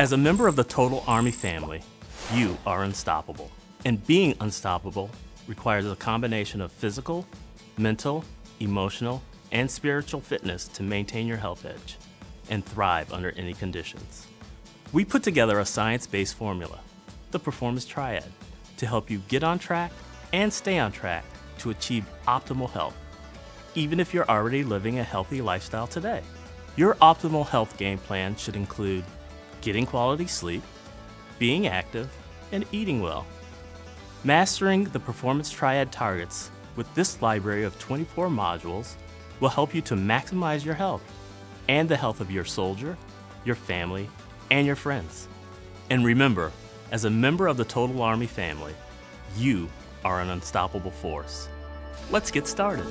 As a member of the Total Army family, you are unstoppable. And being unstoppable requires a combination of physical, mental, emotional, and spiritual fitness to maintain your health edge and thrive under any conditions. We put together a science based formula, the Performance Triad, to help you get on track and stay on track to achieve optimal health, even if you're already living a healthy lifestyle today. Your optimal health game plan should include getting quality sleep, being active, and eating well. Mastering the Performance Triad targets with this library of 24 modules will help you to maximize your health and the health of your soldier, your family, and your friends. And remember, as a member of the Total Army family, you are an unstoppable force. Let's get started.